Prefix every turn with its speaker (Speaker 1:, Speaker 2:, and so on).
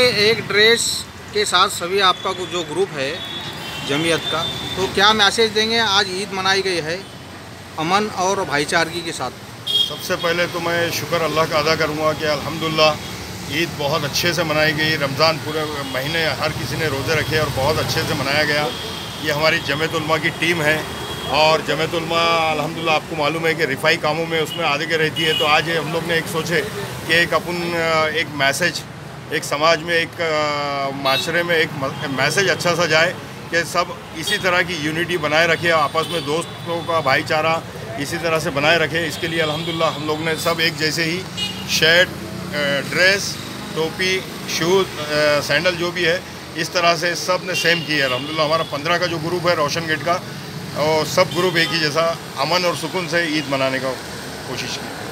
Speaker 1: एक ड्रेस के साथ सभी आपका जो ग्रुप है, जमीयत का तो क्या मैसेज देंगे? आज ईद मनाई गई है, अमन और भाईचारगी के साथ।
Speaker 2: सबसे पहले तो मैं शुक्र अल्लाह का अदा करूँगा कि अल्हम्दुलिल्लाह, ईद बहुत अच्छे से मनाई गई। रमज़ान पूरे महीने हर किसी ने रोज़े रखे और बहुत अच्छे से मनाया गया। ये हमारी जमयतुलमा की टीम है और जमयतुलमा अल्हम्दुलिल्लाह, आपको मालूम है कि रिफाई कामों में उसमें आगे रहती है। तो आज हम लोग ने एक सोचे कि एक अपन, एक मैसेज एक समाज में, एक माशरे में एक मैसेज अच्छा सा जाए कि सब इसी तरह की यूनिटी बनाए रखे, आपस में दोस्तों का भाईचारा इसी तरह से बनाए रखे। इसके लिए अल्हम्दुलिल्लाह हम लोग ने सब एक जैसे ही शर्ट ड्रेस टोपी शूज़ सैंडल जो भी है, इस तरह से सबने सेम किया है। अलहमदिल्ला हमारा पंद्रह का जो ग्रुप है, रोशन गेट का, और सब ग्रुप एक ही जैसा अमन और सुकून से ईद मनाने का कोशिश की।